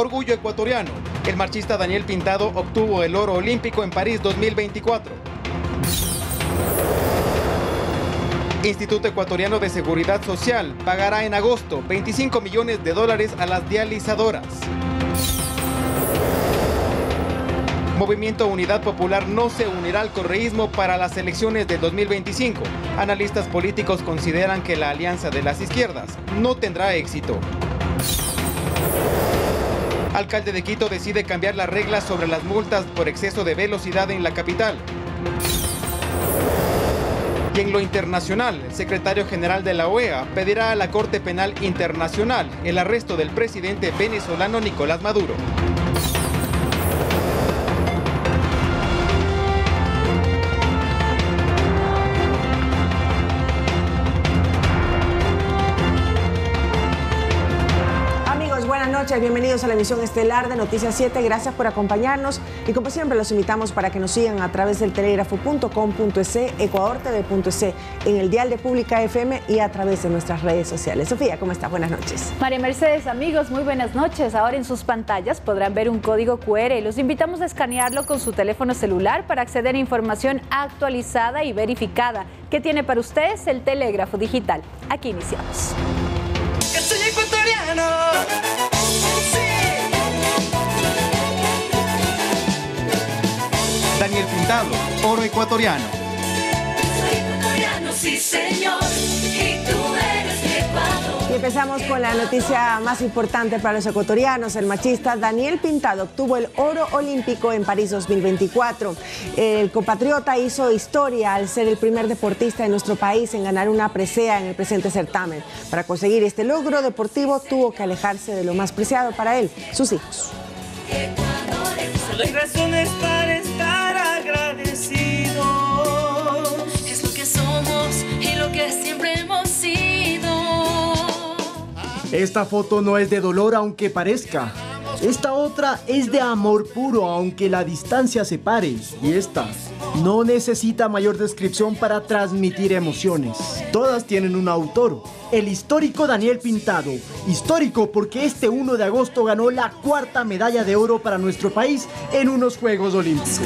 Orgullo ecuatoriano. El marchista Daniel Pintado obtuvo el oro olímpico en París 2024. Instituto Ecuatoriano de Seguridad Social pagará en agosto 25 millones de dólares a las dializadoras. Movimiento Unidad Popular no se unirá al correísmo para las elecciones de 2025. Analistas políticos consideran que la alianza de las izquierdas no tendrá éxito. Alcalde de Quito decide cambiar las reglas sobre las multas por exceso de velocidad en la capital. Y en lo internacional, el secretario general de la OEA pedirá a la Corte Penal Internacional el arresto del presidente venezolano Nicolás Maduro. Noches, bienvenidos a la emisión estelar de Noticias 7. Gracias por acompañarnos y como siempre los invitamos para que nos sigan a través del telégrafo.com.es, ecuadortv.es, en el dial de Pública FM y a través de nuestras redes sociales. Sofía, ¿cómo estás? Buenas noches. María Mercedes, amigos, muy buenas noches. Ahora en sus pantallas podrán ver un código QR y los invitamos a escanearlo con su teléfono celular para acceder a información actualizada y verificada que tiene para ustedes el telégrafo digital. Aquí iniciamos. Daniel Pintado, oro ecuatoriano. Y empezamos con la noticia más importante para los ecuatorianos. El machista Daniel Pintado obtuvo el oro olímpico en París 2024. El compatriota hizo historia al ser el primer deportista de nuestro país en ganar una presea en el presente certamen. Para conseguir este logro deportivo tuvo que alejarse de lo más preciado para él, sus hijos. razones para Esta foto no es de dolor aunque parezca. Esta otra es de amor puro aunque la distancia separe. Y esta no necesita mayor descripción para transmitir emociones. Todas tienen un autor, el histórico Daniel Pintado. Histórico porque este 1 de agosto ganó la cuarta medalla de oro para nuestro país en unos Juegos Olímpicos.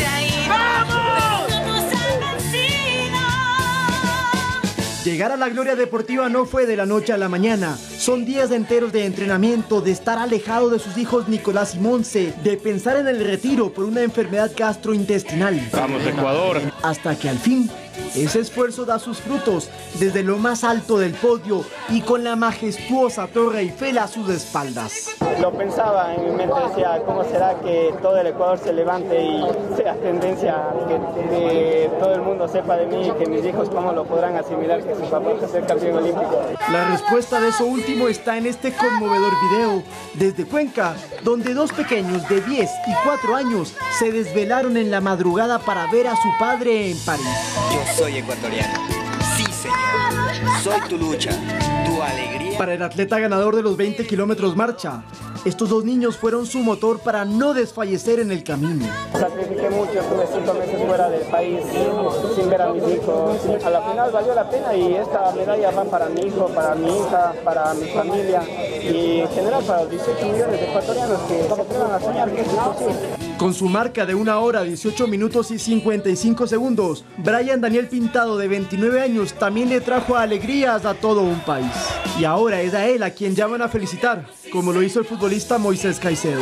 Llegar a la gloria deportiva no fue de la noche a la mañana. Son días enteros de entrenamiento, de estar alejado de sus hijos Nicolás y Monse, de pensar en el retiro por una enfermedad gastrointestinal. Vamos, Ecuador. Hasta que al fin ese esfuerzo da sus frutos desde lo más alto del podio y con la majestuosa Torre Eiffel a sus espaldas. Lo pensaba en mi mente, decía, ¿cómo será que todo el Ecuador se levante y sea tendencia que, todo el mundo sepa de mí y que mis hijos cómo lo podrán asimilar que su papá es el campeón olímpico? La respuesta de eso último está en este conmovedor video desde Cuenca, donde dos pequeños de 10 y 4 años se desvelaron en la madrugada para ver a su padre en París soy ecuatoriano. Sí, señor. Soy tu lucha, tu alegría. Para el atleta ganador de los 20 kilómetros marcha, estos dos niños fueron su motor para no desfallecer en el camino. Sacrifiqué mucho, estuve cinco meses fuera del país sin ver a mis hijos. A la final valió la pena y esta medalla va para mi hijo, para mi hija, para mi familia y en general para los 18 millones de ecuatorianos que se atrevan a soñar que es posible. Con su marca de una hora, 18 minutos y 55 segundos, Brian Daniel Pintado, de 29 años, también le trajo alegrías a todo un país. Y ahora es a él a quien llaman a felicitar, como lo hizo el futbolista Moisés Caicedo.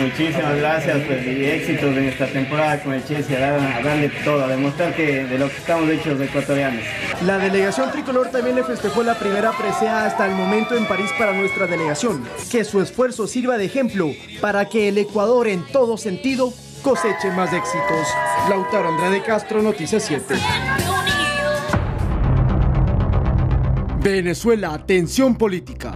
Muchísimas gracias pues, y éxitos en esta temporada con el Chelsea, a, darle todo, a demostrar que de lo que estamos hechos de ecuatorianos. La delegación tricolor también le festejó la primera presea hasta el momento en París para nuestra delegación. Que su esfuerzo sirva de ejemplo para que el Ecuador en todo sentido coseche más éxitos. Lautaro Andrade Castro, Noticias 7. Venezuela, tensión política.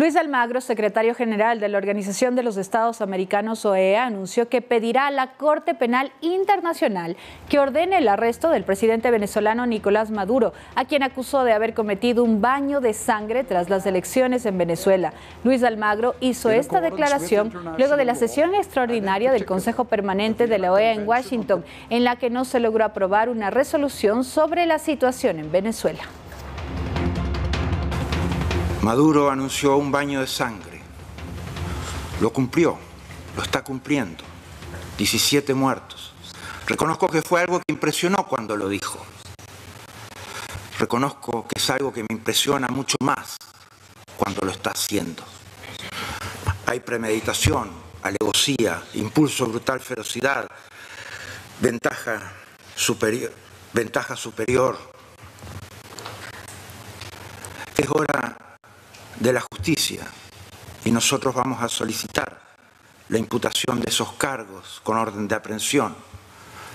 Luis Almagro, secretario general de la Organización de los Estados Americanos OEA, anunció que pedirá a la Corte Penal Internacional que ordene el arresto del presidente venezolano Nicolás Maduro, a quien acusó de haber cometido un baño de sangre tras las elecciones en Venezuela. Luis Almagro hizo esta declaración luego de la sesión extraordinaria del Consejo Permanente de la OEA en Washington, en la que no se logró aprobar una resolución sobre la situación en Venezuela. Maduro anunció un baño de sangre. Lo cumplió, lo está cumpliendo. 17 muertos. Reconozco que fue algo que impresionó cuando lo dijo. Reconozco que es algo que me impresiona mucho más cuando lo está haciendo. Hay premeditación, alevosía, impulso brutal, ferocidad, ventaja superior, ventaja superior. Es hora de la justicia y nosotros vamos a solicitar la imputación de esos cargos con orden de aprehensión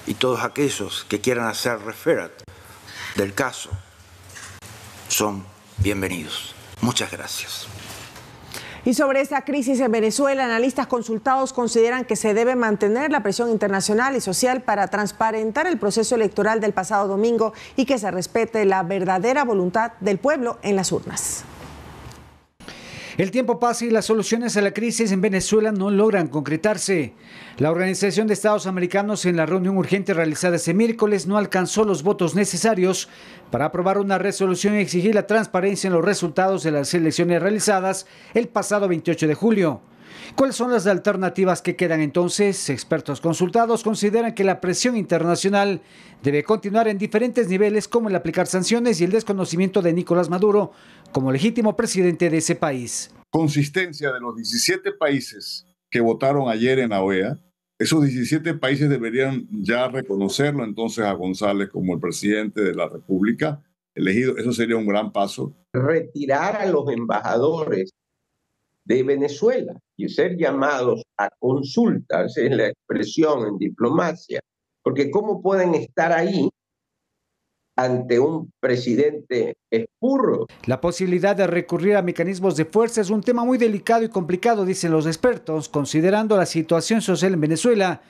y todos aquellos que quieran hacer referat del caso son bienvenidos. Muchas gracias. Y sobre esta crisis en Venezuela, analistas consultados consideran que se debe mantener la presión internacional y social para transparentar el proceso electoral del pasado domingo y que se respete la verdadera voluntad del pueblo en las urnas. El tiempo pasa y las soluciones a la crisis en Venezuela no logran concretarse. La Organización de Estados Americanos en la reunión urgente realizada ese miércoles no alcanzó los votos necesarios para aprobar una resolución y exigir la transparencia en los resultados de las elecciones realizadas el pasado 28 de julio. ¿Cuáles son las alternativas que quedan entonces? Expertos consultados consideran que la presión internacional debe continuar en diferentes niveles como el aplicar sanciones y el desconocimiento de Nicolás Maduro como legítimo presidente de ese país. Consistencia de los 17 países que votaron ayer en la OEA. Esos 17 países deberían ya reconocerlo entonces a González como el presidente de la República elegido. Eso sería un gran paso. Retirar a los embajadores de Venezuela y ser llamados a consultas, es la expresión en diplomacia, porque ¿cómo pueden estar ahí ante un presidente espurro? La posibilidad de recurrir a mecanismos de fuerza es un tema muy delicado y complicado, dicen los expertos, considerando la situación social en Venezuela,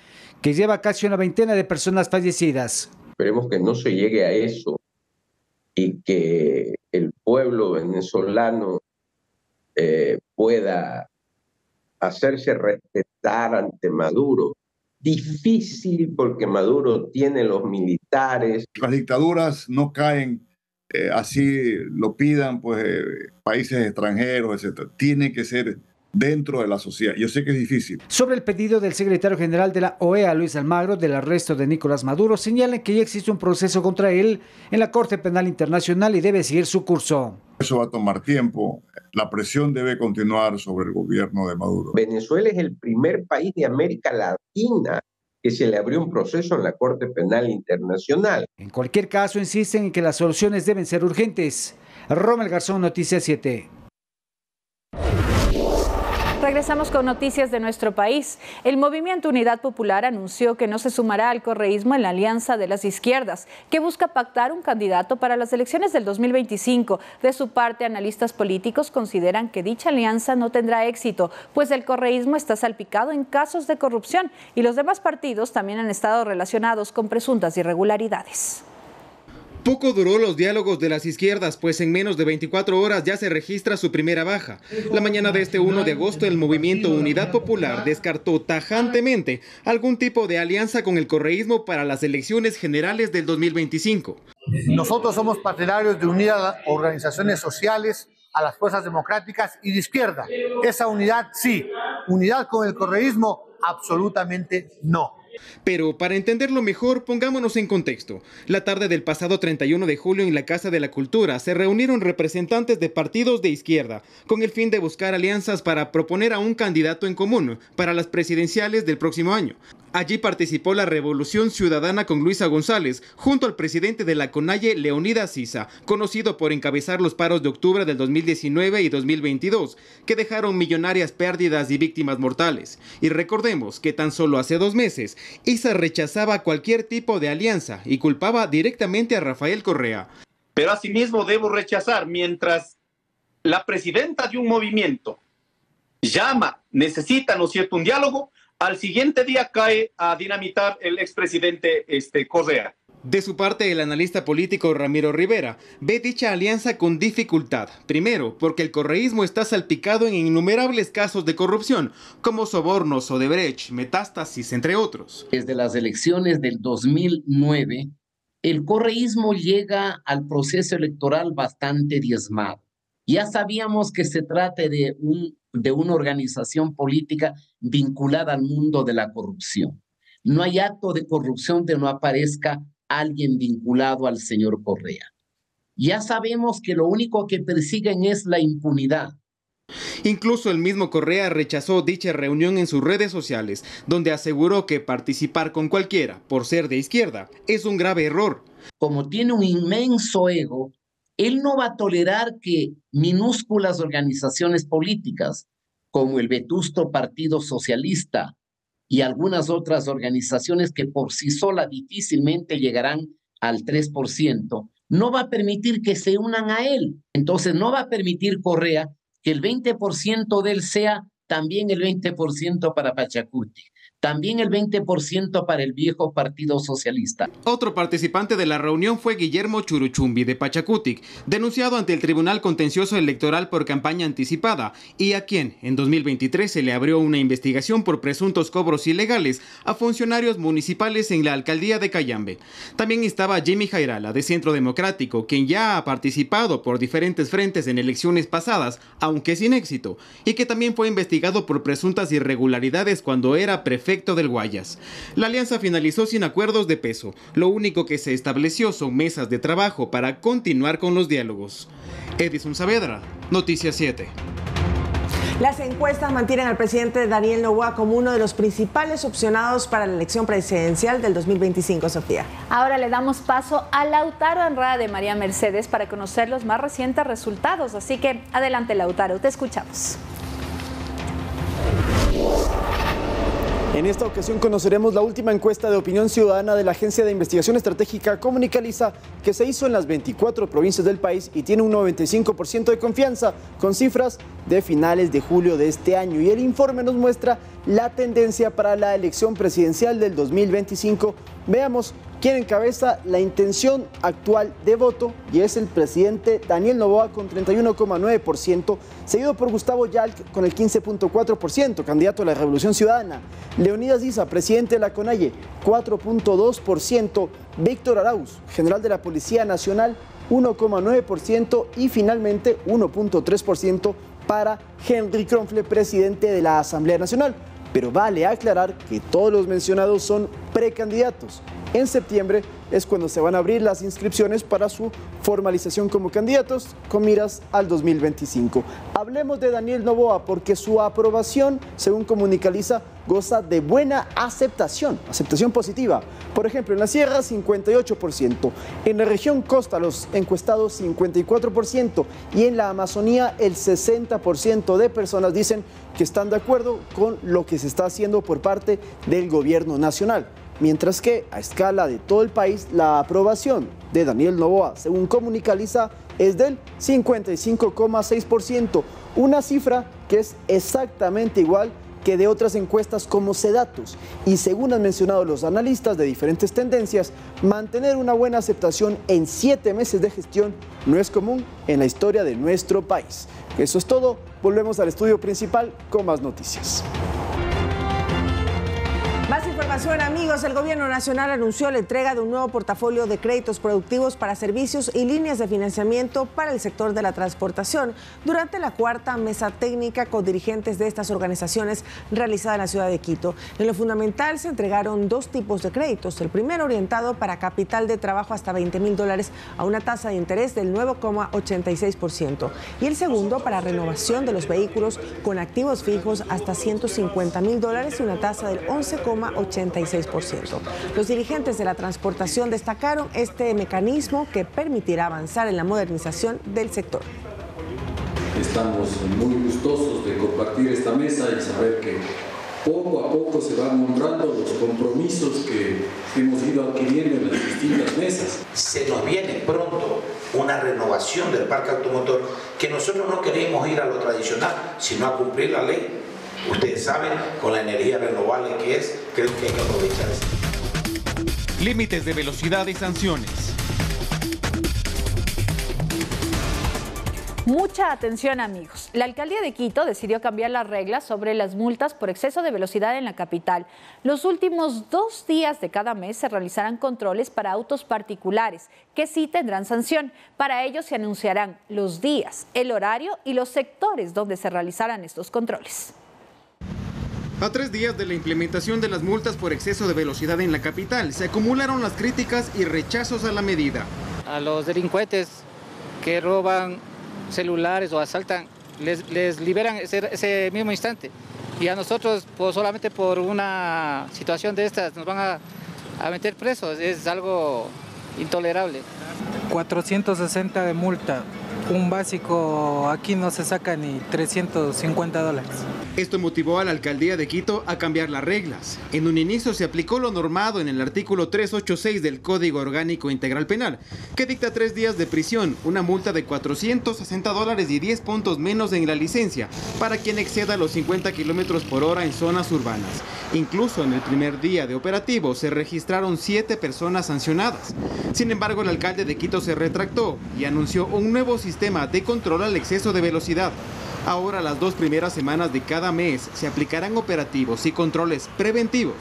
que lleva casi una veintena de personas fallecidas. Esperemos que no se llegue a eso y que el pueblo venezolano eh, pueda hacerse respetar ante Maduro. Difícil porque Maduro tiene los militares. Las dictaduras no caen eh, así, lo pidan pues eh, países extranjeros, etc. Tiene que ser dentro de la sociedad. Yo sé que es difícil. Sobre el pedido del secretario general de la OEA, Luis Almagro, del arresto de Nicolás Maduro, señalan que ya existe un proceso contra él en la Corte Penal Internacional y debe seguir su curso. Eso va a tomar tiempo. La presión debe continuar sobre el gobierno de Maduro. Venezuela es el primer país de América Latina que se le abrió un proceso en la Corte Penal Internacional. En cualquier caso, insisten en que las soluciones deben ser urgentes. Romel Garzón, Noticias 7. Regresamos con noticias de nuestro país. El Movimiento Unidad Popular anunció que no se sumará al correísmo en la Alianza de las Izquierdas, que busca pactar un candidato para las elecciones del 2025. De su parte, analistas políticos consideran que dicha alianza no tendrá éxito, pues el correísmo está salpicado en casos de corrupción y los demás partidos también han estado relacionados con presuntas irregularidades. Poco duró los diálogos de las izquierdas, pues en menos de 24 horas ya se registra su primera baja. La mañana de este 1 de agosto, el movimiento Unidad Popular descartó tajantemente algún tipo de alianza con el correísmo para las elecciones generales del 2025. Nosotros somos partidarios de unir a organizaciones sociales, a las fuerzas democráticas y de izquierda. Esa unidad sí, unidad con el correísmo absolutamente no. Pero para entenderlo mejor, pongámonos en contexto. La tarde del pasado 31 de julio en la Casa de la Cultura se reunieron representantes de partidos de izquierda con el fin de buscar alianzas para proponer a un candidato en común para las presidenciales del próximo año. Allí participó la Revolución Ciudadana con Luisa González, junto al presidente de la CONAIE, Leonidas Sisa, conocido por encabezar los paros de octubre del 2019 y 2022, que dejaron millonarias pérdidas y víctimas mortales. Y recordemos que tan solo hace dos meses, Isa rechazaba cualquier tipo de alianza y culpaba directamente a Rafael Correa. Pero asimismo debo rechazar mientras la presidenta de un movimiento llama, necesita, ¿no cierto?, un diálogo, al siguiente día cae a dinamitar el expresidente este, Correa. De su parte, el analista político Ramiro Rivera ve dicha alianza con dificultad. Primero, porque el correísmo está salpicado en innumerables casos de corrupción, como sobornos, Odebrecht, metástasis, entre otros. Desde las elecciones del 2009, el correísmo llega al proceso electoral bastante diezmado. Ya sabíamos que se trata de, un, de una organización política vinculada al mundo de la corrupción. No hay acto de corrupción de no aparezca alguien vinculado al señor Correa. Ya sabemos que lo único que persiguen es la impunidad. Incluso el mismo Correa rechazó dicha reunión en sus redes sociales, donde aseguró que participar con cualquiera, por ser de izquierda, es un grave error. Como tiene un inmenso ego, él no va a tolerar que minúsculas organizaciones políticas, como el vetusto Partido Socialista y algunas otras organizaciones que por sí sola difícilmente llegarán al 3%, no va a permitir que se unan a él. Entonces no va a permitir Correa que el 20% de él sea también el 20% para Pachacuti también el 20% para el viejo Partido Socialista. Otro participante de la reunión fue Guillermo Churuchumbi de Pachacutic, denunciado ante el Tribunal Contencioso Electoral por campaña anticipada y a quien en 2023 se le abrió una investigación por presuntos cobros ilegales a funcionarios municipales en la alcaldía de Cayambe. También estaba Jimmy Jairala de Centro Democrático, quien ya ha participado por diferentes frentes en elecciones pasadas, aunque sin éxito, y que también fue investigado por presuntas irregularidades cuando era prefecto del Guayas. La alianza finalizó sin acuerdos de peso. Lo único que se estableció son mesas de trabajo para continuar con los diálogos. Edison Saavedra, Noticias 7. Las encuestas mantienen al presidente Daniel Novoa como uno de los principales opcionados para la elección presidencial del 2025, Sofía. Ahora le damos paso a Lautaro Anrada de María Mercedes para conocer los más recientes resultados. Así que adelante, Lautaro, te escuchamos. En esta ocasión conoceremos la última encuesta de opinión ciudadana de la Agencia de Investigación Estratégica Comunicaliza que se hizo en las 24 provincias del país y tiene un 95% de confianza con cifras de finales de julio de este año. Y el informe nos muestra la tendencia para la elección presidencial del 2025. Veamos quién encabeza la intención actual de voto y es el presidente Daniel Novoa con 31,9%, seguido por Gustavo Yalc con el 15,4%, candidato a la Revolución Ciudadana. Leonidas Isa, presidente de la CONAIE, 4,2%. Víctor Arauz, general de la Policía Nacional, 1,9% y finalmente 1,3% para Henry Kronfle, presidente de la Asamblea Nacional. Pero vale aclarar que todos los mencionados son precandidatos. En septiembre es cuando se van a abrir las inscripciones para su formalización como candidatos con miras al 2025. Hablemos de Daniel Novoa porque su aprobación, según Comunicaliza, goza de buena aceptación, aceptación positiva. Por ejemplo, en la Sierra 58%, en la región Costa los encuestados 54% y en la Amazonía el 60% de personas dicen que están de acuerdo con lo que se está haciendo por parte del gobierno nacional mientras que a escala de todo el país la aprobación de Daniel Novoa, según Comunicaliza, es del 55,6%, una cifra que es exactamente igual que de otras encuestas como Sedatus. Y según han mencionado los analistas de diferentes tendencias, mantener una buena aceptación en siete meses de gestión no es común en la historia de nuestro país. Eso es todo, volvemos al estudio principal con más noticias. Información amigos, el gobierno nacional anunció la entrega de un nuevo portafolio de créditos productivos para servicios y líneas de financiamiento para el sector de la transportación durante la cuarta mesa técnica con dirigentes de estas organizaciones realizada en la ciudad de Quito. En lo fundamental se entregaron dos tipos de créditos, el primero orientado para capital de trabajo hasta 20 mil dólares a una tasa de interés del 9,86% y el segundo para renovación de los vehículos con activos fijos hasta 150 mil dólares y una tasa del 11, 86%. Los dirigentes de la transportación destacaron este mecanismo que permitirá avanzar en la modernización del sector. Estamos muy gustosos de compartir esta mesa y saber que poco a poco se van honrando los compromisos que hemos ido adquiriendo en las distintas mesas. Se nos viene pronto una renovación del parque automotor que nosotros no queremos ir a lo tradicional, sino a cumplir la ley ustedes saben, con la energía renovable que es, creo que hay que aprovechar eso. Límites de velocidad y sanciones. Mucha atención amigos. La alcaldía de Quito decidió cambiar las reglas sobre las multas por exceso de velocidad en la capital. Los últimos dos días de cada mes se realizarán controles para autos particulares que sí tendrán sanción. Para ello se anunciarán los días, el horario y los sectores donde se realizarán estos controles. A tres días de la implementación de las multas por exceso de velocidad en la capital, se acumularon las críticas y rechazos a la medida. A los delincuentes que roban celulares o asaltan, les, liberan ese, mismo instante. Y a nosotros, pues, solamente por una situación de estas, nos van a, a meter presos. Es algo intolerable. 460 de multa. Un básico aquí no se saca ni 350 dólares. Esto motivó a la alcaldía de Quito a cambiar las reglas. En un inicio se aplicó lo normado en el artículo 386 del Código Orgánico Integral Penal, que dicta tres días de prisión, una multa de 460 dólares y 10 puntos menos en la licencia para quien exceda los 50 kilómetros por hora en zonas urbanas. Incluso en el primer día de operativo se registraron siete personas sancionadas. Sin embargo, el alcalde de Quito se retractó y anunció un nuevo sistema de control al exceso de velocidad. Ahora las dos primeras semanas de cada mes se aplicarán operativos y controles preventivos.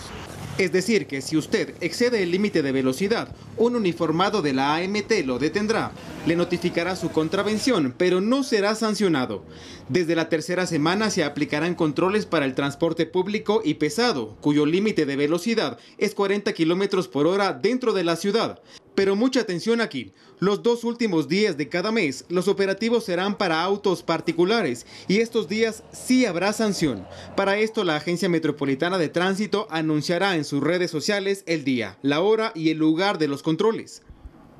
Es decir, que si usted excede el límite de velocidad, un uniformado de la AMT lo detendrá, le notificará su contravención, pero no será sancionado. Desde la tercera semana se aplicarán controles para el transporte público y pesado, cuyo límite de velocidad es 40 kilómetros por hora dentro de la ciudad. Pero mucha atención aquí. Los dos últimos días de cada mes, los operativos serán para autos particulares y estos días sí habrá sanción. Para esto, la Agencia Metropolitana de Tránsito anunciará en sus redes sociales el día, la hora y el lugar de los controles.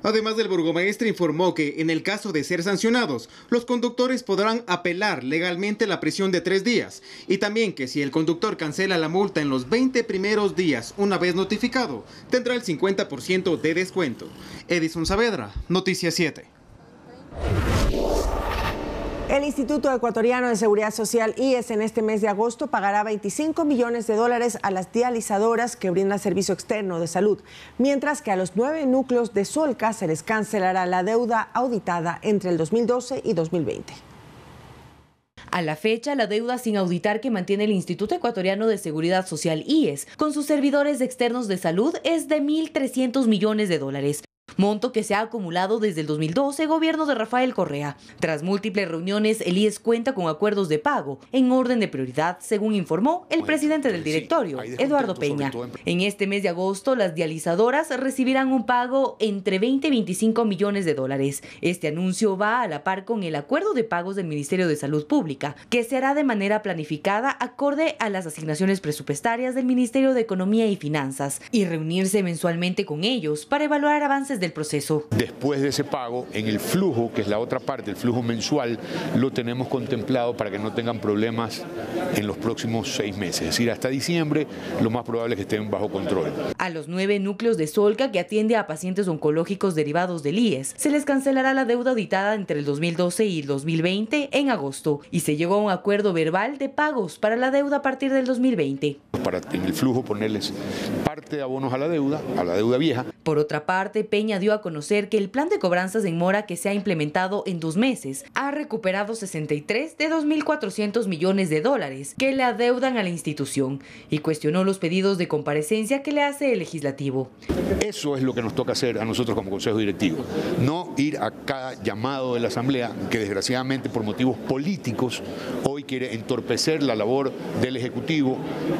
Además, el burgomaestre informó que, en el caso de ser sancionados, los conductores podrán apelar legalmente la prisión de tres días y también que si el conductor cancela la multa en los 20 primeros días una vez notificado, tendrá el 50% de descuento. Edison Saavedra, Noticia 7. El Instituto Ecuatoriano de Seguridad Social, IES, en este mes de agosto pagará 25 millones de dólares a las dializadoras que brindan servicio externo de salud, mientras que a los nueve núcleos de Solca se les cancelará la deuda auditada entre el 2012 y 2020. A la fecha, la deuda sin auditar que mantiene el Instituto Ecuatoriano de Seguridad Social IES con sus servidores externos de salud es de 1.300 millones de dólares, monto que se ha acumulado desde el 2012, gobierno de Rafael Correa. Tras múltiples reuniones, el IES cuenta con acuerdos de pago en orden de prioridad, según informó el presidente del directorio, Eduardo Peña. En este mes de agosto, las dializadoras recibirán un pago entre 20 y 25 millones de dólares. Este anuncio va a la par con el acuerdo de pagos del Ministerio de Salud Pública, que se hará de manera planificada acorde a las asignaciones presupuestarias del Ministerio de Economía y Finanzas y reunirse mensualmente con ellos para evaluar avances del proceso. Después de ese pago, en el flujo, que es la otra parte, el flujo mensual, lo tenemos contemplado para que no tengan problemas en los próximos seis meses. Es decir, hasta diciembre lo más probable es que estén bajo control. A los nueve núcleos de Solca que atiende a pacientes oncológicos derivados del IES, se les cancelará la deuda auditada entre el 2012 y el 2020 en agosto y se llegó a un acuerdo verbal de pagos para la deuda a partir del 2020. Para en el flujo ponerles parte de abonos a la deuda, a la deuda vieja. Por otra parte, Peña dio a conocer que el plan de cobranzas en mora que se ha implementado en dos meses ha recuperado 63 de 2.400 millones de dólares que le adeudan a la institución y cuestionó los pedidos de comparecencia que le hace el legislativo. Eso es lo que nos toca hacer a nosotros como Consejo Directivo, no ir a cada llamado de la Asamblea que desgraciadamente por motivos políticos quiere entorpecer la labor del Ejecutivo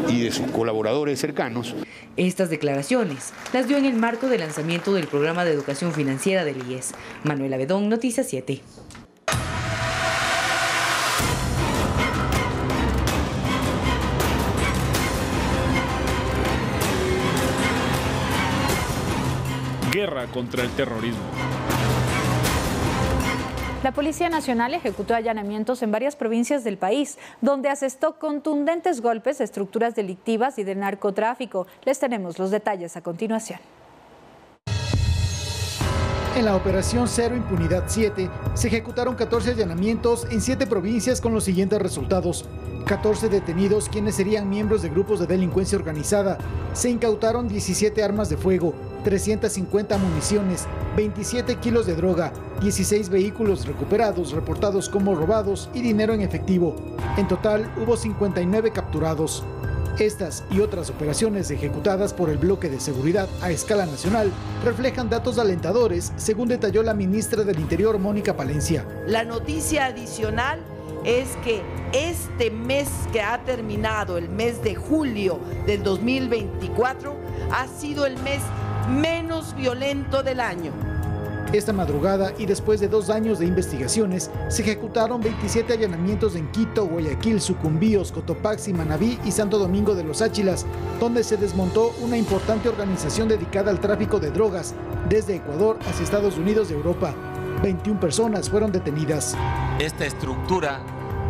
y de sus colaboradores cercanos. Estas declaraciones las dio en el marco del lanzamiento del programa de Educación Financiera del IES. Manuel Abedón, Noticias 7. Guerra contra el terrorismo. La Policía Nacional ejecutó allanamientos en varias provincias del país, donde asestó contundentes golpes de estructuras delictivas y de narcotráfico. Les tenemos los detalles a continuación. En la operación Cero Impunidad 7 se ejecutaron 14 allanamientos en 7 provincias con los siguientes resultados. 14 detenidos quienes serían miembros de grupos de delincuencia organizada. Se incautaron 17 armas de fuego, 350 municiones, 27 kilos de droga, 16 vehículos recuperados reportados como robados y dinero en efectivo. En total hubo 59 capturados. Estas y otras operaciones ejecutadas por el bloque de seguridad a escala nacional reflejan datos alentadores, según detalló la ministra del Interior, Mónica Palencia. La noticia adicional es que este mes que ha terminado, el mes de julio del 2024, ha sido el mes menos violento del año. Esta madrugada y después de dos años de investigaciones, se ejecutaron 27 allanamientos en Quito, Guayaquil, Sucumbíos, Cotopaxi, Manabí y Santo Domingo de los Áchilas, donde se desmontó una importante organización dedicada al tráfico de drogas desde Ecuador hacia Estados Unidos de Europa. 21 personas fueron detenidas. Esta estructura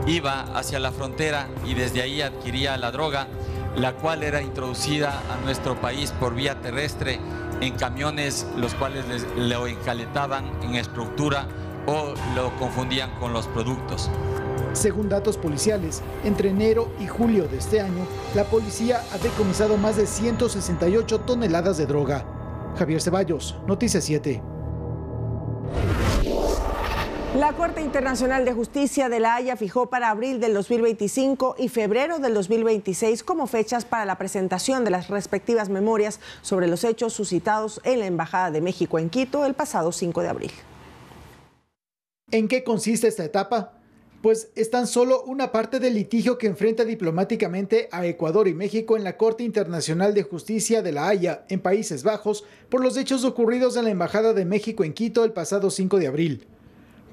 iba hacia la frontera y desde ahí adquiría la droga, la cual era introducida a nuestro país por vía terrestre en camiones los cuales lo encaletaban en estructura o lo confundían con los productos. Según datos policiales, entre enero y julio de este año, la policía ha decomisado más de 168 toneladas de droga. Javier Ceballos, Noticias 7. La Corte Internacional de Justicia de La Haya fijó para abril del 2025 y febrero del 2026 como fechas para la presentación de las respectivas memorias sobre los hechos suscitados en la Embajada de México en Quito el pasado 5 de abril. ¿En qué consiste esta etapa? Pues es tan solo una parte del litigio que enfrenta diplomáticamente a Ecuador y México en la Corte Internacional de Justicia de La Haya, en Países Bajos, por los hechos ocurridos en la Embajada de México en Quito el pasado 5 de abril.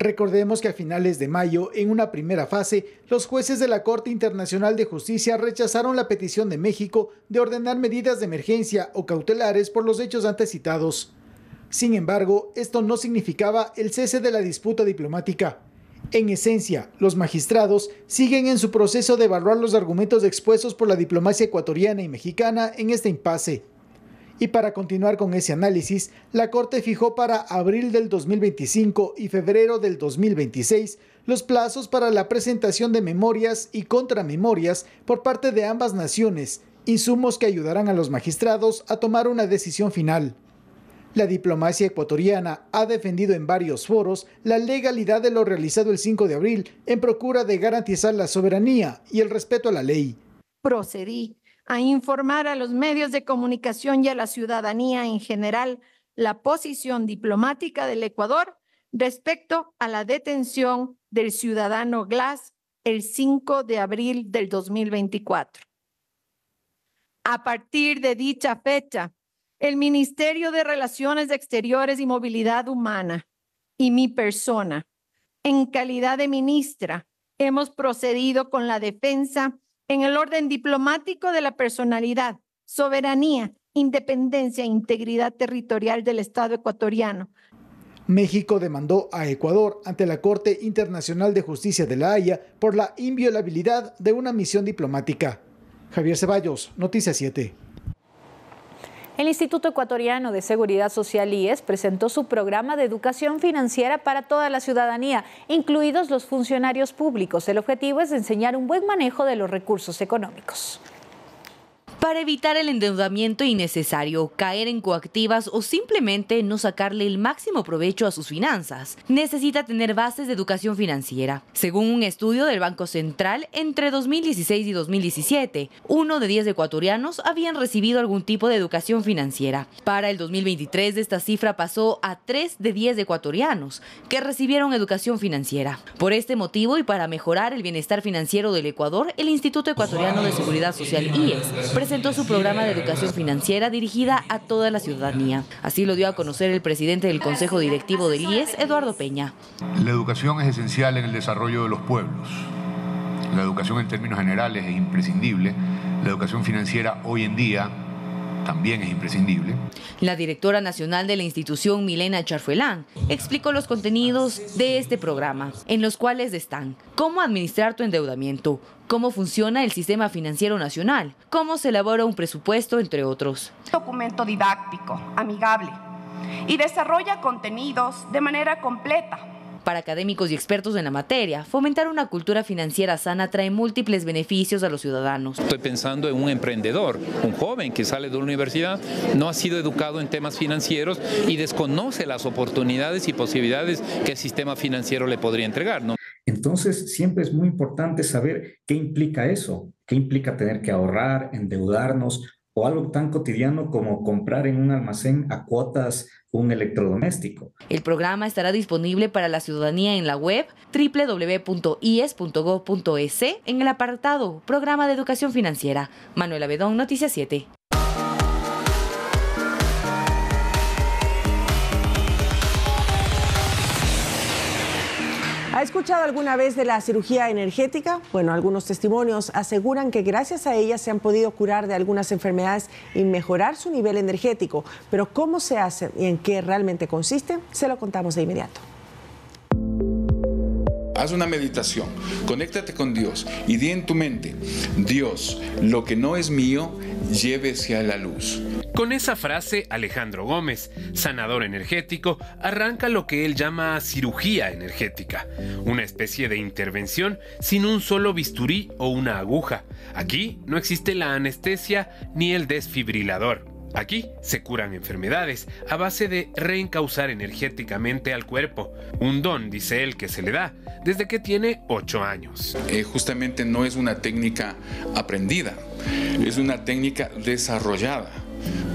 Recordemos que a finales de mayo, en una primera fase, los jueces de la Corte Internacional de Justicia rechazaron la petición de México de ordenar medidas de emergencia o cautelares por los hechos antes citados. Sin embargo, esto no significaba el cese de la disputa diplomática. En esencia, los magistrados siguen en su proceso de evaluar los argumentos expuestos por la diplomacia ecuatoriana y mexicana en este impasse. Y para continuar con ese análisis, la Corte fijó para abril del 2025 y febrero del 2026 los plazos para la presentación de memorias y contramemorias por parte de ambas naciones, insumos que ayudarán a los magistrados a tomar una decisión final. La diplomacia ecuatoriana ha defendido en varios foros la legalidad de lo realizado el 5 de abril en procura de garantizar la soberanía y el respeto a la ley. Procedí a informar a los medios de comunicación y a la ciudadanía en general la posición diplomática del Ecuador respecto a la detención del ciudadano Glass el 5 de abril del 2024. A partir de dicha fecha, el Ministerio de Relaciones Exteriores y Movilidad Humana y mi persona, en calidad de ministra, hemos procedido con la defensa en el orden diplomático de la personalidad, soberanía, independencia e integridad territorial del Estado ecuatoriano. México demandó a Ecuador ante la Corte Internacional de Justicia de La Haya por la inviolabilidad de una misión diplomática. Javier Ceballos, Noticia 7. El Instituto Ecuatoriano de Seguridad Social IES presentó su programa de educación financiera para toda la ciudadanía, incluidos los funcionarios públicos. El objetivo es enseñar un buen manejo de los recursos económicos. Para evitar el endeudamiento innecesario, caer en coactivas o simplemente no sacarle el máximo provecho a sus finanzas, necesita tener bases de educación financiera. Según un estudio del Banco Central, entre 2016 y 2017, uno de 10 ecuatorianos habían recibido algún tipo de educación financiera. Para el 2023 esta cifra pasó a 3 de 10 ecuatorianos que recibieron educación financiera. Por este motivo y para mejorar el bienestar financiero del Ecuador, el Instituto Ecuatoriano de Seguridad Social IES presentó su programa de educación financiera dirigida a toda la ciudadanía. Así lo dio a conocer el presidente del Consejo Directivo del IES, Eduardo Peña. La educación es esencial en el desarrollo de los pueblos. La educación en términos generales es imprescindible. La educación financiera hoy en día también es imprescindible. La directora nacional de la institución, Milena Charfuelán, explicó los contenidos de este programa, en los cuales están cómo administrar tu endeudamiento, cómo funciona el sistema financiero nacional, cómo se elabora un presupuesto, entre otros. Documento didáctico, amigable, y desarrolla contenidos de manera completa Para académicos y expertos en la materia, fomentar una cultura financiera sana trae múltiples beneficios a los ciudadanos. Estoy pensando en un emprendedor, un joven que sale de la universidad, no ha sido educado en temas financieros y desconoce las oportunidades y posibilidades que el sistema financiero le podría entregar. ¿no? Entonces, siempre es muy importante saber qué implica eso, qué implica tener que ahorrar, endeudarnos o algo tan cotidiano como comprar en un almacén a cuotas un electrodoméstico. El programa estará disponible para la ciudadanía en la web www.ies.gov.es en el apartado Programa de Educación Financiera. Manuela Bedón, Noticias 7. ¿Ha escuchado alguna vez de la cirugía energética? Bueno, algunos testimonios aseguran que gracias a ella se han podido curar de algunas enfermedades y mejorar su nivel energético. Pero ¿cómo se hace y en qué realmente consiste? Se lo contamos de inmediato. Haz una meditación, conéctate con Dios y di en tu mente, Dios, lo que no es mío, llévese a la luz. Con esa frase, Alejandro Gómez, sanador energético, arranca lo que él llama cirugía energética, una especie de intervención sin un solo bisturí o una aguja. Aquí no existe la anestesia ni el desfibrilador. Aquí se curan enfermedades a base de reencauzar energéticamente al cuerpo, un don, dice él, que se le da desde que tiene 8 años. Eh, justamente no es una técnica aprendida, es una técnica desarrollada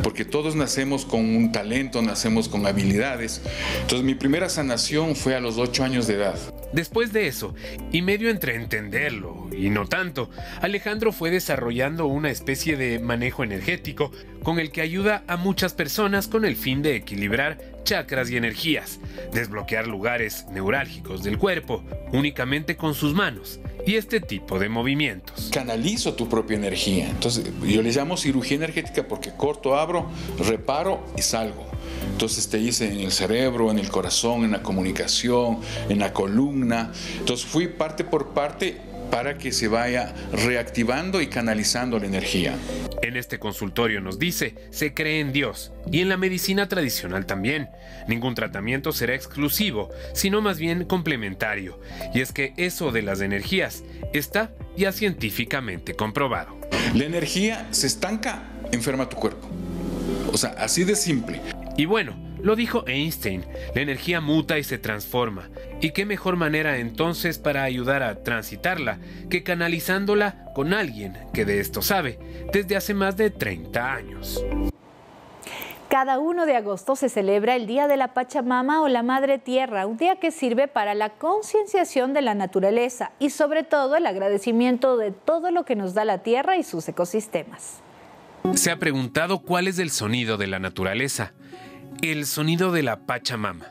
porque todos nacemos con un talento, nacemos con habilidades. Entonces mi primera sanación fue a los 8 años de edad. Después de eso, y medio entre entenderlo y no tanto, Alejandro fue desarrollando una especie de manejo energético con el que ayuda a muchas personas con el fin de equilibrar chakras y energías, desbloquear lugares neurálgicos del cuerpo únicamente con sus manos y este tipo de movimientos. Canalizo tu propia energía. Entonces, yo le llamo cirugía energética porque corto, abro, reparo y salgo. Entonces te hice en el cerebro, en el corazón, en la comunicación, en la columna. Entonces fui parte por parte para que se vaya reactivando y canalizando la energía. En este consultorio nos dice, se cree en Dios y en la medicina tradicional también. Ningún tratamiento será exclusivo, sino más bien complementario. Y es que eso de las energías está ya científicamente comprobado. La energía se estanca, enferma tu cuerpo. O sea, así de simple. Y bueno, lo dijo Einstein, la energía muta y se transforma. ¿Y qué mejor manera entonces para ayudar a transitarla que canalizándola con alguien que de esto sabe desde hace más de 30 años? Cada 1 de agosto se celebra el Día de la Pachamama o la Madre Tierra, un día que sirve para la concienciación de la naturaleza y sobre todo el agradecimiento de todo lo que nos da la Tierra y sus ecosistemas. Se ha preguntado cuál es el sonido de la naturaleza. El sonido de la Pachamama.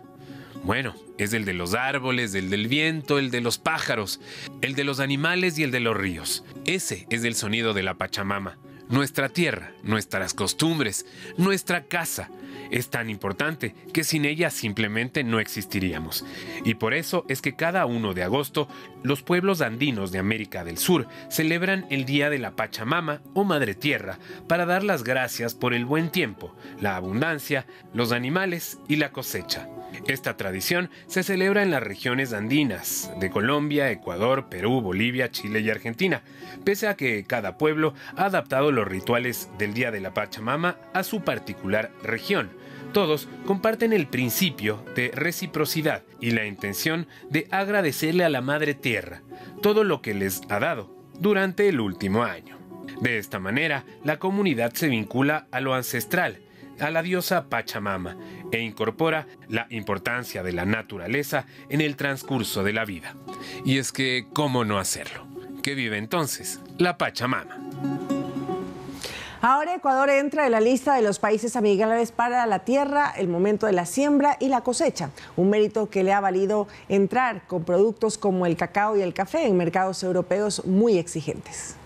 Bueno, es el de los árboles, el del viento, el de los pájaros, el de los animales y el de los ríos. Ese es el sonido de la Pachamama. Nuestra tierra, nuestras costumbres, nuestra casa, es tan importante que sin ella simplemente no existiríamos. Y por eso es que cada 1 de agosto los pueblos andinos de América del Sur celebran el Día de la Pachamama o Madre Tierra para dar las gracias por el buen tiempo, la abundancia, los animales y la cosecha. Esta tradición se celebra en las regiones andinas de Colombia, Ecuador, Perú, Bolivia, Chile y Argentina, pese a que cada pueblo ha adaptado los rituales del Día de la Pachamama a su particular región. Todos comparten el principio de reciprocidad y la intención de agradecerle a la Madre Tierra todo lo que les ha dado durante el último año. De esta manera, la comunidad se vincula a lo ancestral, a la diosa Pachamama e incorpora la importancia de la naturaleza en el transcurso de la vida. Y es que, ¿cómo no hacerlo? ¿Qué vive entonces la Pachamama? Ahora Ecuador entra en la lista de los países amigables para la tierra, el momento de la siembra y la cosecha, un mérito que le ha valido entrar con productos como el cacao y el café en mercados europeos muy exigentes.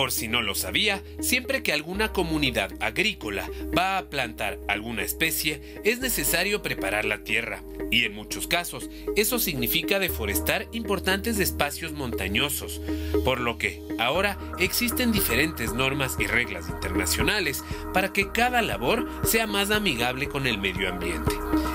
Por si no lo sabía, siempre que alguna comunidad agrícola va a plantar alguna especie, es necesario preparar la tierra. Y en muchos casos, eso significa deforestar importantes espacios montañosos, por lo que ahora existen diferentes normas y reglas internacionales para que cada labor sea más amigable con el medio ambiente.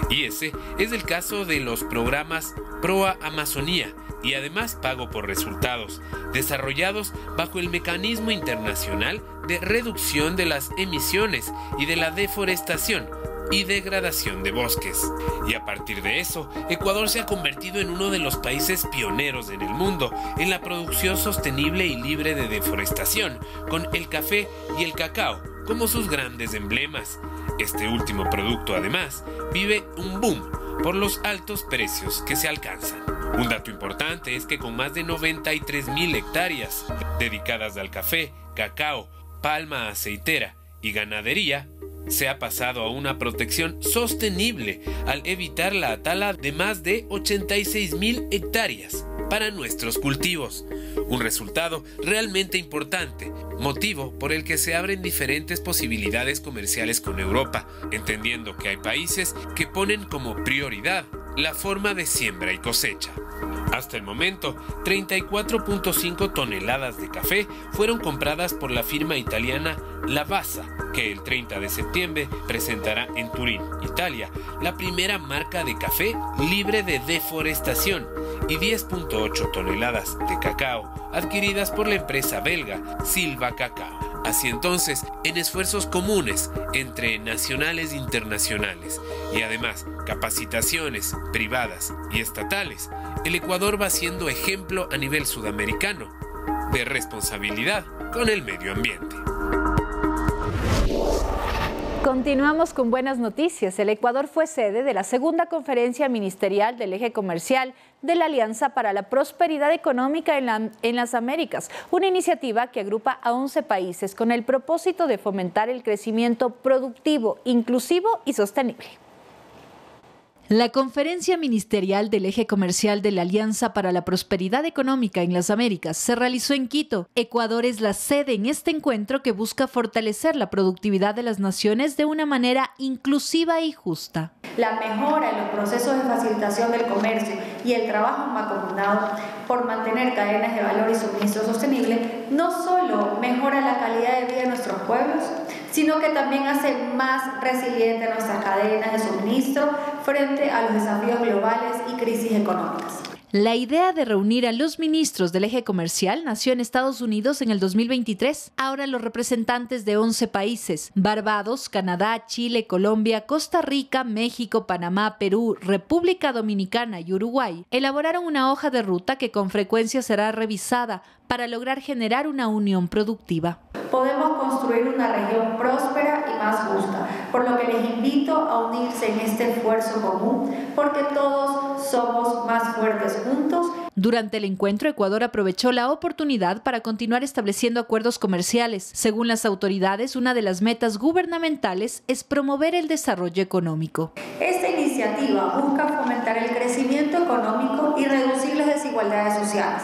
Y ODS es el caso de los programas Proa Amazonía y además Pago por Resultados, desarrollados bajo el Mecanismo Internacional de Reducción de las Emisiones y de la Deforestación y degradación de bosques. Y a partir de eso, Ecuador se ha convertido en uno de los países pioneros en el mundo en la producción sostenible y libre de deforestación, con el café y el cacao como sus grandes emblemas. Este último producto, además, vive un boom por los altos precios que se alcanzan. Un dato importante es que con más de 93 mil hectáreas dedicadas al café, cacao, palma aceitera y ganadería, se ha pasado a una protección sostenible al evitar la tala de más de 86 mil hectáreas para nuestros cultivos. Un resultado realmente importante, motivo por el que se abren diferentes posibilidades comerciales con Europa, entendiendo que hay países que ponen como prioridad la forma de siembra y cosecha. Hasta el momento, 34.5 toneladas de café fueron compradas por la firma italiana Lavazza, que el 30 de septiembre presentará en Turín, Italia, la primera marca de café libre de deforestación y 10.8 toneladas de cacao adquiridas por la empresa belga Silva Cacao. Así entonces, en esfuerzos comunes entre nacionales e internacionales y además capacitaciones privadas y estatales, el Ecuador va siendo ejemplo a nivel sudamericano de responsabilidad con el medio ambiente. Continuamos con buenas noticias. El Ecuador fue sede de la segunda conferencia ministerial del eje comercial de la Alianza para la Prosperidad Económica en, las Américas, una iniciativa que agrupa a 11 países con el propósito de fomentar el crecimiento productivo, inclusivo y sostenible. La conferencia ministerial del eje comercial de la Alianza para la Prosperidad Económica en las Américas se realizó en Quito. Ecuador es la sede en este encuentro que busca fortalecer la productividad de las naciones de una manera inclusiva y justa. La mejora en los procesos de facilitación del comercio y el trabajo mancomunado por mantener cadenas de valor y suministro sostenible no solo mejora la calidad de vida de nuestros pueblos, sino que también hace más resiliente nuestras cadenas de suministro frente a los desafíos globales y crisis económicas. La idea de reunir a los ministros del eje comercial nació en Estados Unidos en el 2023. Ahora los representantes de 11 países, Barbados, Canadá, Chile, Colombia, Costa Rica, México, Panamá, Perú, República Dominicana y Uruguay, elaboraron una hoja de ruta que con frecuencia será revisada para lograr generar una unión productiva. Podemos construir una región próspera y más justa, por lo que les invito a unirse en este esfuerzo común, porque todos somos más fuertes juntos. Durante el encuentro, Ecuador aprovechó la oportunidad para continuar estableciendo acuerdos comerciales. Según las autoridades, una de las metas gubernamentales es promover el desarrollo económico. Esta iniciativa busca fomentar el crecimiento económico y reducir las desigualdades sociales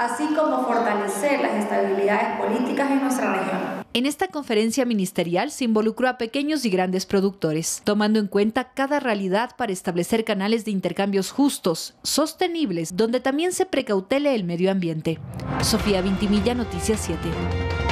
así como fortalecer las estabilidades políticas en nuestra región. En esta conferencia ministerial se involucró a pequeños y grandes productores, tomando en cuenta cada realidad para establecer canales de intercambios justos, sostenibles, donde también se precautele el medio ambiente. Sofía Vintimilla, Noticias 7.